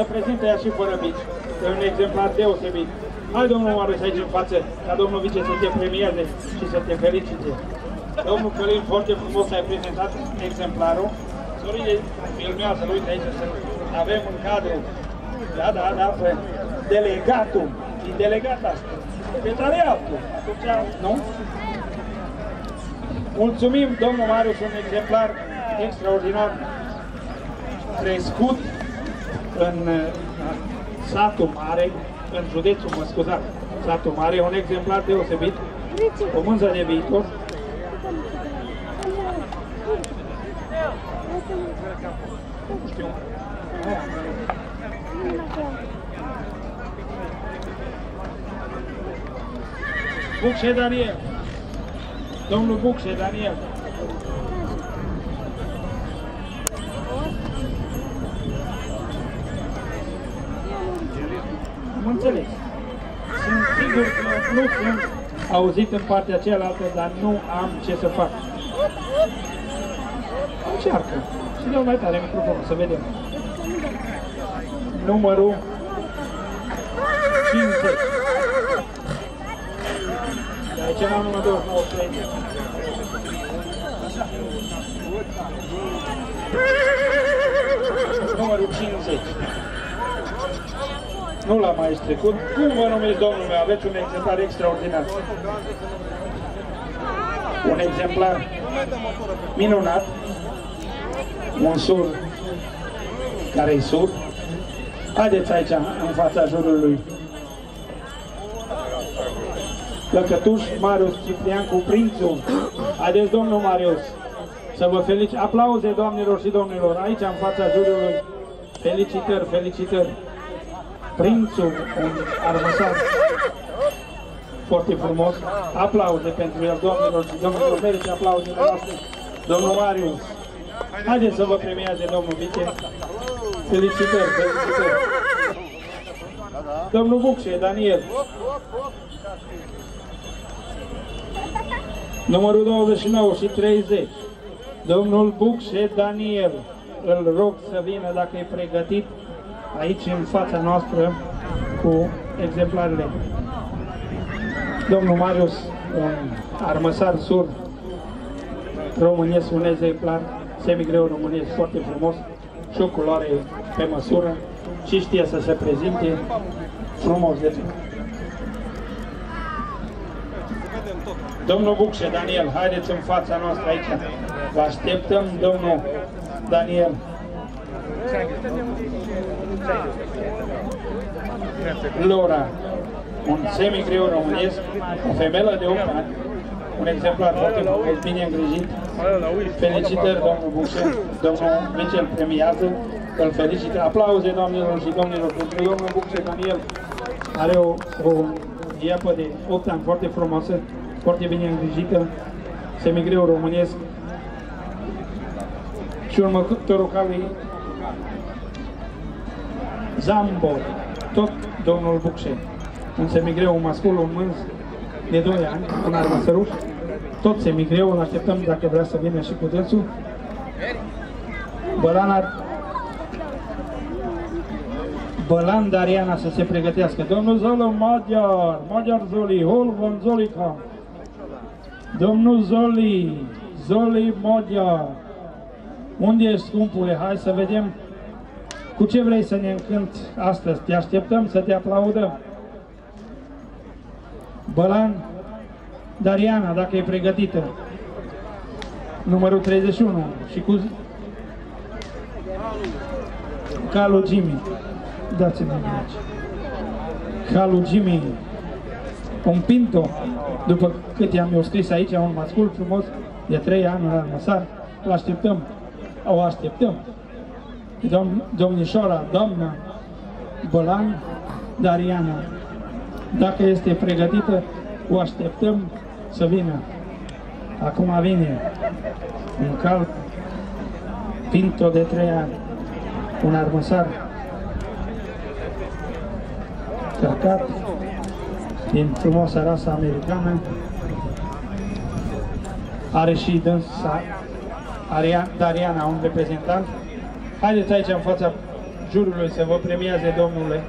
Să prezinte ea și fără bici. E un exemplar deosebit. Hai, domnul Marius, aici în față, ca domnul vice să te premieze și să te felicite. Domnul Călin, foarte frumos ai prezentat exemplarul. Sorine, filmează, uite aici, să avem în cadru. Da, da, da, bă. delegatul. E delegat asta. Secretariatul. Atunci, nu? Mulțumim, domnul Marius, un exemplar extraordinar crescut în uh, satul mare, în județul, mă scuzați, satul mare, un exemplar deosebit, o mânză de viitor. Nu știu. Bucșe Daniel. Domnul Bucșe Daniel. Înțeles. Sunt sigur că nu sunt auzit în partea cealaltă, dar nu am ce să fac. Încearcă. Și dau mai tare microfonul, să vedem. Numărul 50. De aici am numărul 29, 30. Numărul 50. Nu l-am mai trecut. Cum vă numiți, domnul meu? Aveți un exemplar extraordinar. Un exemplar minunat. Un sur care e sur. Haideți aici, în fața jurului. Lăcătuș Marius Ciprian cu prințul. Haideți, domnul Marius, să vă felicit. Aplauze, doamnelor și domnilor, aici, în fața jurului. Felicitări, felicitări prințul un armăsar foarte frumos. Aplauze pentru el, domnilor și domnilor, meriți aplauzele noastre. Domnul Marius, haideți să vă premiaze domnul Vice. Felicitări, felicitări. Domnul Bucșe, Daniel. Numărul 29 și 30. Domnul Bucșe, Daniel. Îl rog să vină dacă e pregătit aici în fața noastră cu exemplarele. Domnul Marius, un armăsar sur românesc, un exemplar semigreu românesc foarte frumos și o culoare pe măsură și știe să se prezinte frumos de tot. Domnul Bucșe, Daniel, haideți în fața noastră aici. Vă așteptăm, domnul Daniel. Laura, un semigreu românesc, o femelă de 8 ani, un exemplar foarte frumos, bine îngrijit. Felicitări, domnul Bușe, domnul Michel premiază, îl felicită. Aplauze, doamnelor și domnilor, pentru domnul Bușe Daniel. Are o, o iapă de 8 ani foarte frumoasă, foarte bine îngrijită, semigreu românesc. Și următorul cal Zambo, tot domnul Bucșe, un semigreu mascul, un mânz de 2 ani, un armăsăruș, tot semigreu, îl așteptăm dacă vrea să vină și cu dânsul. Bălana Bălan Dariana să se pregătească. Domnul Zolo Magyar, Magyar Zoli, Holvon Zolica. Domnul Zoli, Zoli Magyar. Unde ești, scumpule? Hai să vedem cu ce vrei să ne încânt astăzi? Te așteptăm să te aplaudăm. Bălan, Dariana, dacă e pregătită. Numărul 31 și cu Calu Jimmy. Dați-mi aici. Calu Jimmy. Un pinto, după cât i-am eu scris aici, un mascul frumos de 3 ani în armăsar. Îl așteptăm. O așteptăm domn, domnișoara, doamna Bălan Dariana. Dacă este pregătită, o așteptăm să vină. Acum vine un cal Pinto de trei ani, un armăsar cărcat din frumoasa rasă americană. Are și dânsa Dariana, un reprezentant Haideți aici în fața jurului să vă premieze, domnule.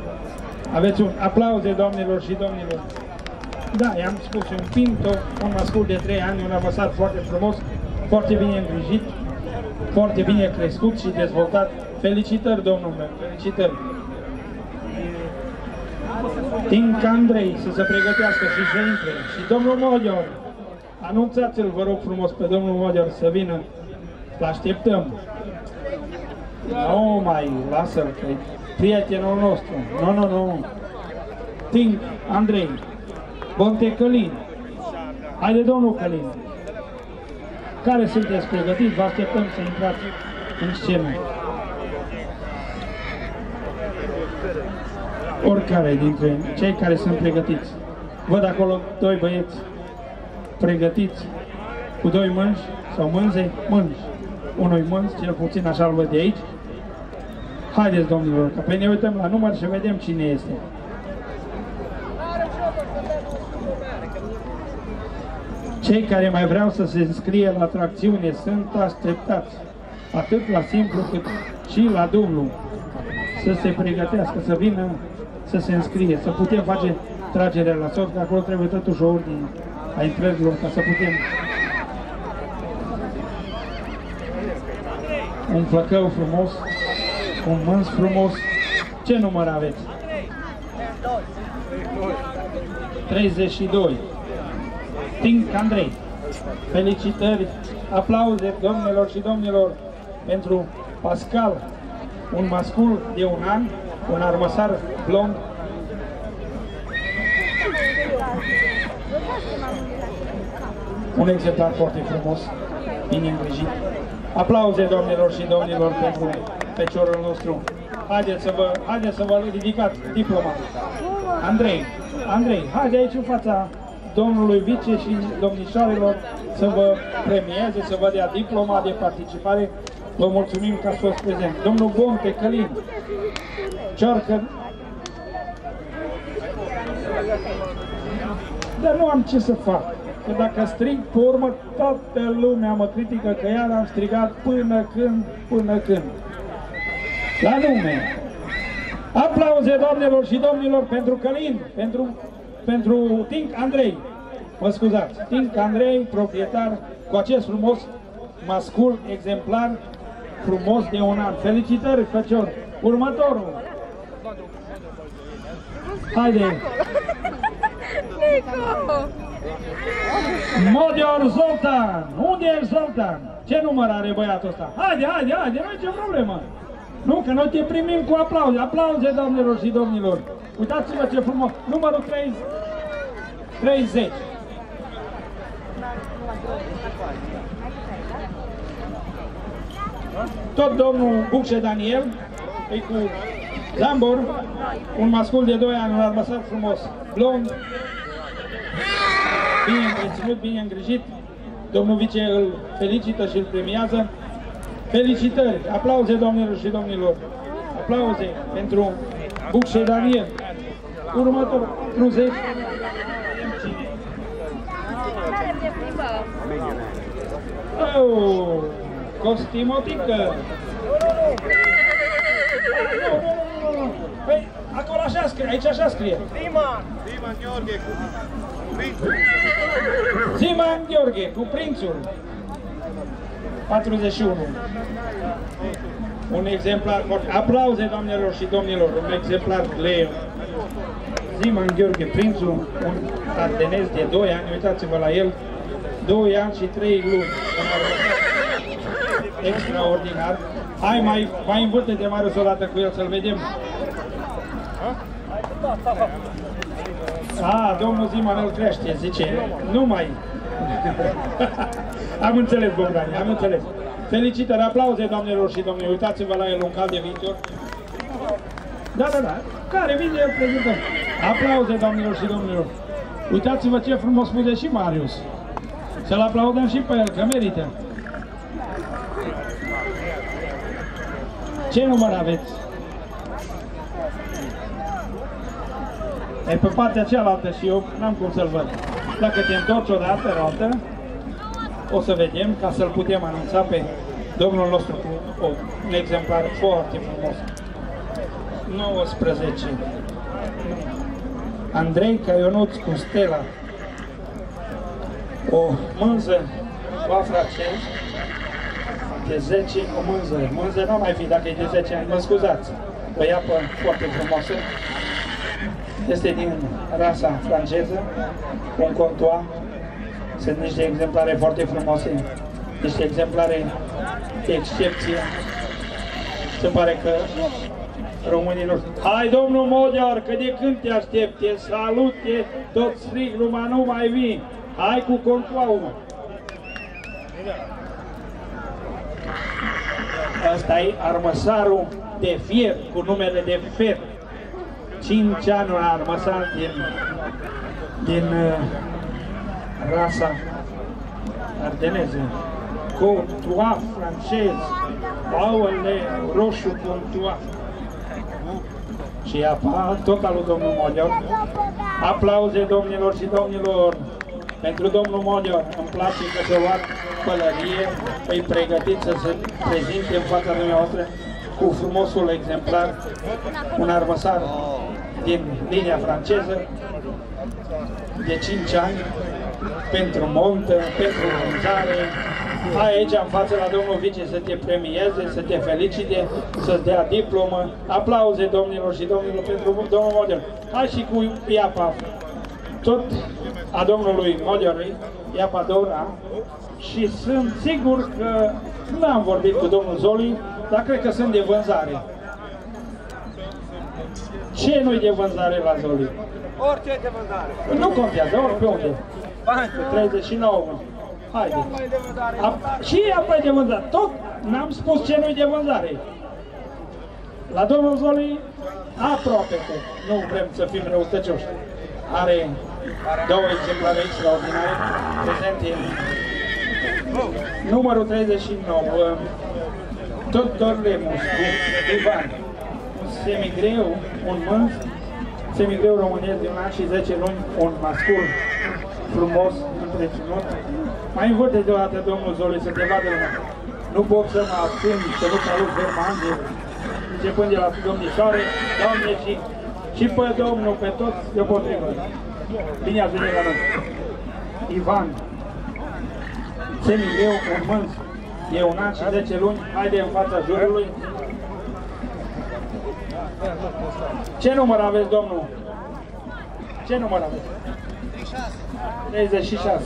Aveți un aplauze, domnilor și domnilor. Da, i-am spus, un pinto, un mascul de 3 ani, un avăsat foarte frumos, foarte bine îngrijit, foarte bine crescut și dezvoltat. Felicitări, domnule, felicitări! Tinc Andrei să se pregătească și să intre. Și domnul Modior, anunțați-l, vă rog frumos, pe domnul Modior să vină. L așteptăm. Nu mai, lasă-l, că e prietenul nostru. Nu, nu, nu. Tinc Andrei, Bonte Călin. Haide, domnul Călin. Care sunteți pregătiți? Vă așteptăm să intrați în scenă. oricare dintre cei care sunt pregătiți. Văd acolo doi băieți pregătiți cu doi mânci sau mânze, mânci. Unui mânz, cel puțin așa îl văd de aici. Haideți, domnilor, că pe ne uităm la număr și vedem cine este. Cei care mai vreau să se înscrie la tracțiune sunt așteptați, atât la simplu cât și la dublu, să se pregătească, să vină să se înscrie, să putem face tragerea la sort, că acolo trebuie totuși o ordine a intrărilor ca să putem un flăcău frumos, un mâns frumos. Ce număr aveți? 32. Tink Andrei. Felicitări, aplauze domnilor și domnilor pentru Pascal, un mascul de un an, un armăsar blond. Un exemplar foarte frumos, bine îngrijit. Aplauze, domnilor și domnilor, pentru feciorul nostru. Haideți să vă, haideți să vă ridicați diploma. Andrei, Andrei, haide aici în fața domnului vice și domnișoarelor să vă premieze, să vă dea diploma de participare. Vă mulțumim că ați fost prezent. Domnul Bonte Călin, Cearcă... Dar nu am ce să fac. Că dacă strig pe urmă, toată lumea mă critică că iar am strigat până când, până când. La nume. Aplauze, doamnelor și domnilor, pentru Călin, pentru, pentru Tink Andrei. Mă scuzați, Tink Andrei, proprietar cu acest frumos mascul exemplar, frumos de un an. Felicitări, fecior! Următorul. Haide! Nico! Modior Zoltan! Unde e Zoltan? Ce număr are băiatul ăsta? Haide, haide, haide, nu e ce problemă! Nu, că noi te primim cu aplauze. Aplauze, domnilor și domnilor! Uitați-vă ce frumos! Numărul 30. 30. Tot domnul Bucșe Daniel, e cu Zambor, un mascul de 2 ani, un armăsar frumos, blond, bine întreținut, bine îngrijit. Domnul vice îl felicită și îl premiază. Felicitări, aplauze domnilor și domnilor, aplauze pentru Bucșe Daniel. Următor, 40. Oh, costimotică! Păi, acolo așa scrie, aici așa scrie. Ziman! Ziman Gheorghe cu prințul. Ziman Gheorghe cu prințul. 41. Un exemplar, aplauze doamnelor și domnilor, un exemplar Leo. Ziman Gheorghe, prințul, un ardenez de 2 ani, uitați-vă la el, 2 ani și 3 luni. Extraordinar. Hai, mai, mai învârte-te Marius o dată cu el să-l vedem. A, domnul Ziman îl crește, zice, nu mai. am înțeles, Bogdan, am înțeles. Felicitări, aplauze, doamnelor și domnilor. Uitați-vă la el un cal de viitor. Da, da, da. Care vine, el prezentăm. Aplauze, doamnelor și domnilor. Uitați-vă ce frumos spune și Marius. Să-l aplaudăm și pe el, că merită. Ce număr aveți? E pe partea cealaltă și eu n-am cum să-l văd. Dacă te întorci o dată, altă, o să vedem ca să-l putem anunța pe domnul nostru cu un exemplar foarte frumos. 19. Andrei Caionuț cu Stela. O mânză cu francez de 10, o mânză. Mânză nu mai fi dacă e de 10 ani, mă scuzați. O iapă foarte frumoasă. Este din rasa franceză, un contoa. Sunt niște exemplare foarte frumoase, niște exemplare de excepție. Se pare că românilor. Hai, domnul Modear, că de când te aștept, te salut, te tot strig, numai nu mai vii. Hai cu contoaul. Asta e armăsarul de fier, cu numele de fer. 5 ani un armăsar din, din uh, rasa ardeneză. Contoa francez, aule, roșu contoa. Și apa tot al lui domnul Modior. Aplauze domnilor și domnilor pentru domnul Modior. Îmi place că se luat pălărie, îi pregătit să se prezinte în fața dumneavoastră cu frumosul exemplar, un armăsar din linia franceză de 5 ani pentru montă, pentru vânzare. Aici, în față la domnul vice, să te premieze, să te felicite, să-ți dea diplomă. Aplauze, domnilor și domnilor, pentru domnul Model. Hai și cu iapa, tot a domnului Modelului, iapa Dora, și sunt sigur că nu am vorbit cu domnul Zoli, dar cred că sunt de vânzare. Ce nu-i de vânzare la Zoli? Orice de vânzare. Nu contează, ori pe unde. 39. Haide. A, și apoi de vânzare. Tot n-am spus ce nu-i de vânzare. La domnul Zoli, aproape că nu vrem să fim răutăcioși. Are două exemplare extraordinare prezente numărul 39 Dr. Lemus cu Ivan un semigreu, un mânz semigreu românesc de un an și 10 luni un mascul frumos, întreținut mai învârte deodată domnul Zoli să te vadă lumea nu pot să mă abțin să nu salut ferma Angel începând de la domnișoare, doamne și și pe domnul, pe toți deopotrivă. Bine ați venit la noi. Ivan, semigreu, un mânz, e un an și 10 luni, haide în fața jurului. Ce număr aveți, domnul? Ce număr aveți? 36.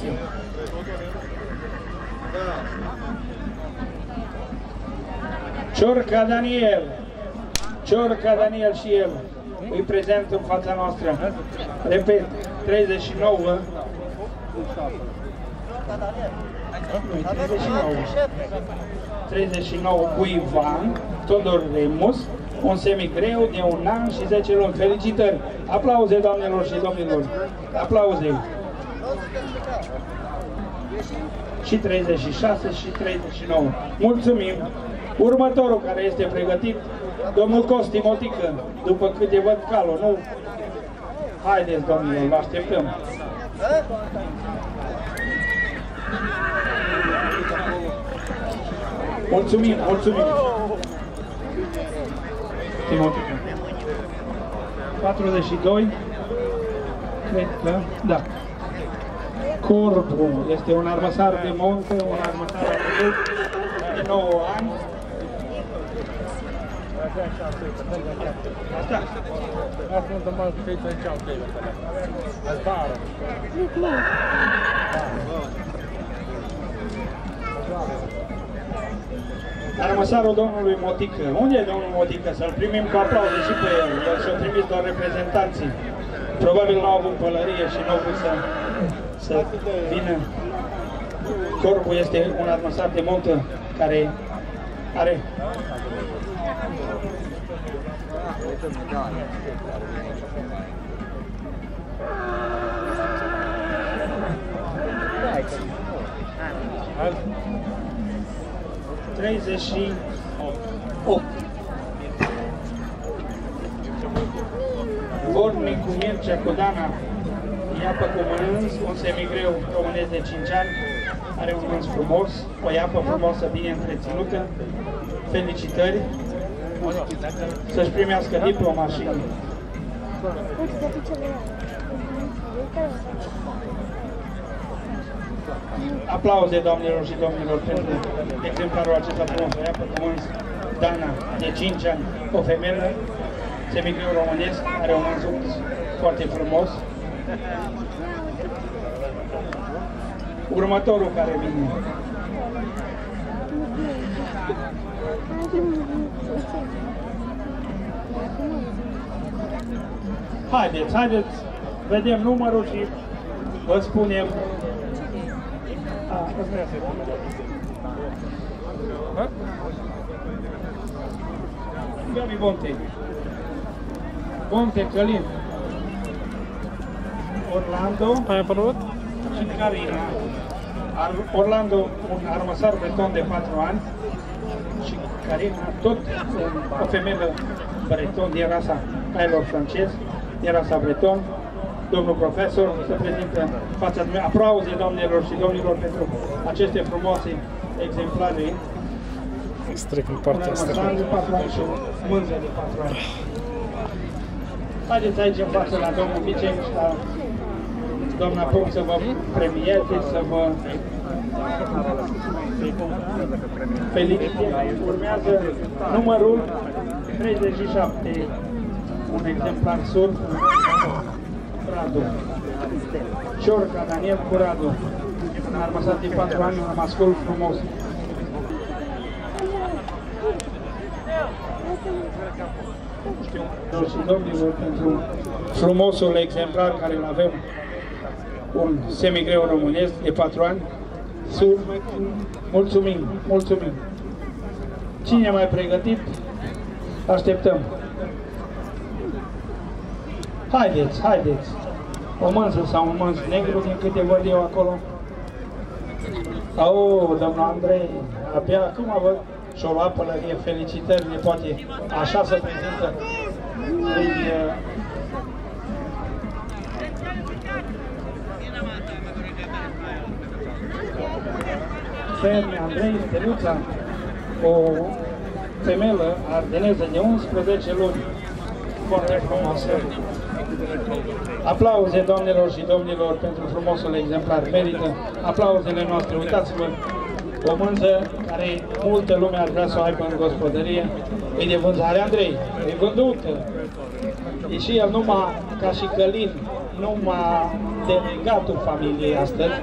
Ciorca Daniel. Ciorca Daniel și el îi prezent în fața noastră. Repet, 39. 39. 39 cu Ivan Todor Remus, un semigreu de un an și 10 luni. Felicitări! Aplauze, doamnelor și domnilor! Aplauze! Și 36 și 39. Mulțumim! Următorul care este pregătit, domnul Costi Motică, după câte văd calul, nu? Haideți, domnilor, vă așteptăm! Mulțumim, mulțumim! Timotică. 42, cred că, da. Corbu este un armăsar de monte, un armăsar de 9 ani. Asta. Asta nu mă fei să înceau pe ele. Afară. Armăsarul domnului Motică. Unde e domnul Motică? Să-l primim cu aplauze și pe el. El și-a trimis doar reprezentanții. Probabil nu au avut pălărie și nu au vrut să, să vină. Corpul este un armăsar de montă care are treizeci și opt. Vornicu Mircea Codana, iapă cu mânz, un semigreu românesc de 5 ani, are un mânz frumos, o iapă frumoasă, bine întreținută. Felicitări! să-și primească diploma și aplauze doamnelor și domnilor pentru exemplarul acesta frumos. Ea pe comuns Dana, de 5 ani, o femeie, semigreu românesc, are un anzuc foarte frumos. Următorul care vine. Haideți, haideți, vedem numărul și vă spunem. A, asta e Ha? Gabi Bonte. Bonte Călin. Orlando Ai apărut? și Carina. Ar- Orlando, un armăsar breton de 4 ani și Carina, tot um, o femeie breton din rasa cailor francez, din rasa breton. Domnul profesor se prezintă în fața dumneavoastră. Aplauze, doamnelor și domnilor, pentru aceste frumoase exemplare Să trec în un partea asta. armăsar de 4 ani și o mânză de 4 ani. Haideți aici în față la domnul Vicem și la doamna Pom să vă premieze, să vă felicite. Urmează numărul 37, un exemplar surf, Radu. Ciorca Daniel Curadu, un armăsat de 4 ani, un mascul frumos. Doamnelor și domnilor, pentru frumosul exemplar care îl avem, un semigreu românesc de 4 ani, sur, mulțumim, mulțumim. Cine e mai pregătit? Așteptăm. Haideți, haideți. O mânză sau un mânz negru din câte văd eu acolo. Au, domnul Andrei, abia acum văd și o lua pălărie, felicitări, ne poate, așa se prezintă. Îi, uh, Fermi Andrei Steluța, o femelă ardeneză de 11 luni, foarte frumoasă. Aplauze, doamnelor și domnilor, pentru frumosul exemplar. Merită aplauzele noastre. Uitați-vă, o mânză care multă lume ar vrea să o aibă în gospodărie. E de vânzare, Andrei. E vândută. E și el numai ca și Călin, numai delegatul familiei astăzi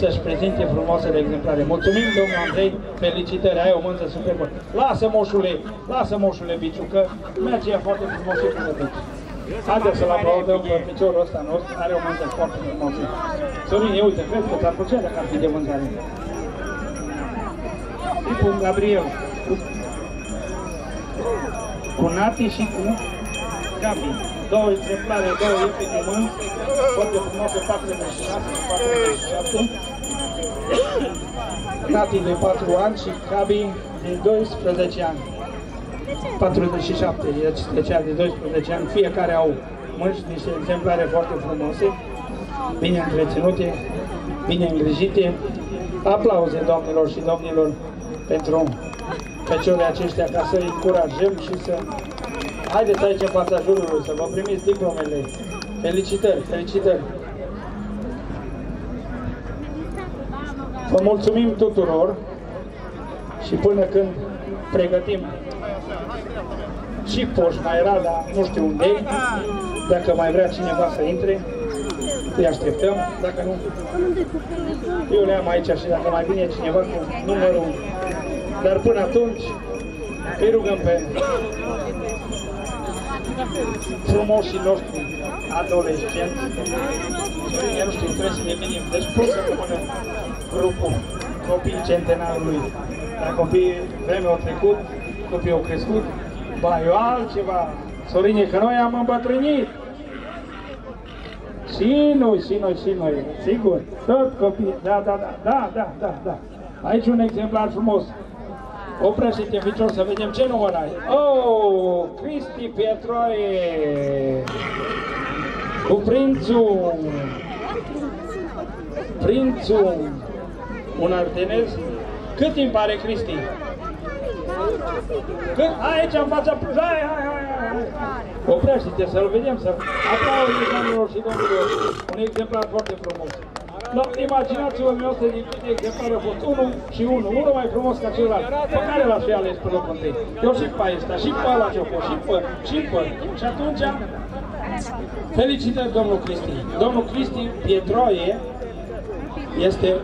să-și prezinte frumoasele exemplare. Mulțumim, domnul Andrei, felicitări, ai o mânză superbă. Lasă, moșule, lasă, moșule, Biciu, că merge ea foarte frumos și până deci. Haideți să-l aplaudăm pe piciorul ăsta nostru, are o mânză foarte frumoasă. Sorine, uite, crezi că ți-ar plăcea dacă ar fi de vânzare. Tipul Gabriel, cu, cu Nati și cu Gabi. Două exemplare, două iepe de mânzi, foarte frumoase, 46 și 47. Nati de 4 ani și Gabi de 12 ani. 47, deci cea de 12 ani, fiecare au mânci, niște exemplare foarte frumoase, bine întreținute, bine îngrijite. Aplauze, doamnelor și domnilor, pentru feciorii aceștia, ca să îi încurajăm și să... Haideți aici în fața jurului, să vă primiți diplomele. Felicitări, felicitări! Vă mulțumim tuturor și până când pregătim și poș mai era, dar nu știu unde e. Dacă mai vrea cineva să intre, îi așteptăm. Dacă nu, eu le am aici și dacă mai vine cineva cu numărul. Dar până atunci, îi rugăm pe frumoșii noștri adolescenți. Eu nu știu, trebuie să ne minim. Deci pot să rămână grupul copiii centenarului. Dar copiii vremea au trecut, copiii au crescut, ba eu altceva. Sorine, că noi am îmbătrânit. Și noi, și noi, și noi, sigur, tot copii, da, da, da, da, da, da, da. Aici un exemplar frumos. Oprește-te, picior, să vedem ce număr ai. Oh, Cristi Pietroie! Cu prințul! Prințul! Un ardenez. Cât timp are Cristi? Când, aici, în fața... Hai, hai, hai, hai, hai. Oprește-te să-l vedem, să aplauze, doamnelor și domnilor. Un exemplar foarte frumos. No, imaginați-vă dumneavoastră din câte exemplare au fost. Unul și unul, unul mai frumos ca celălalt. Pe care l-ați fi ales pe locul întâi? Eu și pe ăsta, și pe ăla ce-a fost, și pe, și pe. Și atunci, felicitări domnul Cristi. Domnul Cristi Pietroie este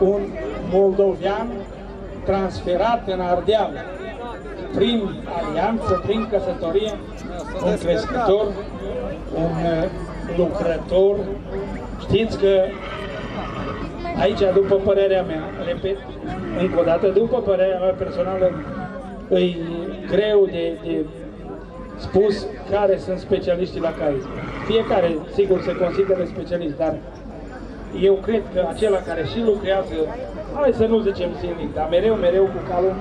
un moldovean transferat în Ardeal prin alianță, prin căsătorie, un crescător, un uh, lucrător. Știți că aici, după părerea mea, repet, încă o dată, după părerea mea personală, e greu de, de spus care sunt specialiștii la care. Fiecare, sigur, se consideră specialist, dar eu cred că acela care și lucrează, hai să nu zicem zilnic, dar mereu, mereu cu calul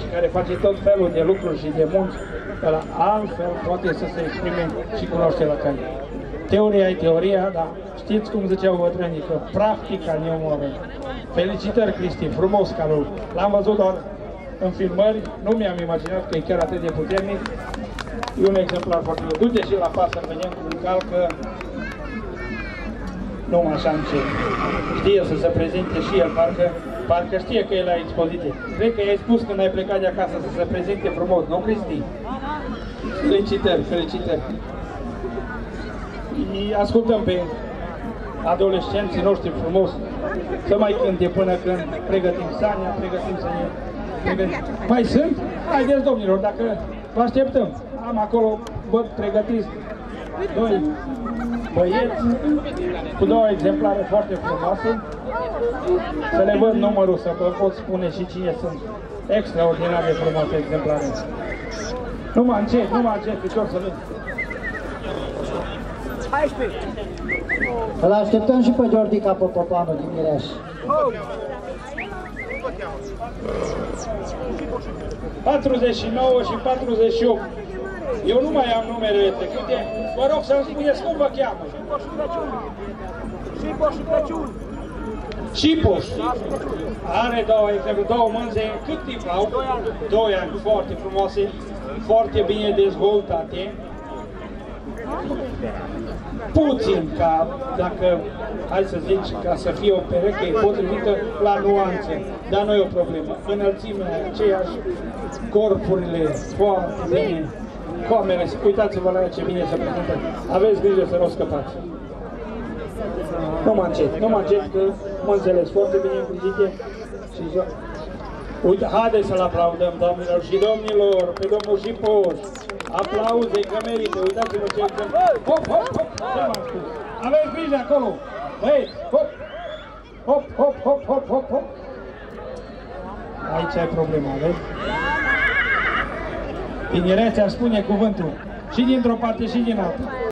și care face tot felul de lucruri și de munci, ăla altfel poate să se exprime și cunoaște la cai. Teoria e teoria, dar știți cum ziceau bătrânii, că practica ne omoară. Felicitări, Cristi, frumos calul. L-am văzut doar în filmări, nu mi-am imaginat că e chiar atât de puternic. E un exemplar foarte bun. Du-te și la pas să vedem cum calcă nu așa încet. Știe să se prezinte și el, parcă, parcă știe că e la expoziție. Cred că i-ai spus când ai plecat de acasă să se prezinte frumos, nu, Cristi? Felicitări, felicitări. Îi ascultăm pe adolescenții noștri frumos să mai cânte până când pregătim Sania, pregătim să ne... Pregătim. Mai sunt? Haideți, domnilor, dacă vă așteptăm. Am acolo, bă, pregătiți doi băieți cu două exemplare foarte frumoase. Să le văd numărul, să vă pot spune și cine sunt. Extraordinar de frumoase exemplare. Numai încet, numai încet, picior să văd. 14. Îl așteptăm și pe Jordi Capopopanu din Mireș. 49 și 48. Eu nu mai am numerele trecute. Vă rog să-mi spuneți cum vă cheamă. Și Poș și Crăciun. Și Poș. Are două, exemplu, două mânze. Cât timp au? Doi ani. Doi ani, foarte frumoase, foarte bine dezvoltate. Puțin ca, dacă, hai să zici, ca să fie o pereche potrivită la nuanțe, dar nu e o problemă. Înălțimea e aceeași, corpurile foarte bine, coamele, uitați-vă la ea ce bine se prezintă. Aveți grijă să nu scăpați. Nu mă încet, nu mă încet că mă înțeles foarte bine îngrijite și zo... Uite, haideți să-l aplaudăm, doamnelor și domnilor, pe domnul Șipoș. Aplauze, că merită, uitați-vă ce... Hop, hop, hop, ce m-am spus? Aveți grijă acolo, băieți, hop, hop, hop, hop, hop, hop, hop. Aici ai problema, vezi? Tinerețea spune cuvântul și dintr-o parte și din alta.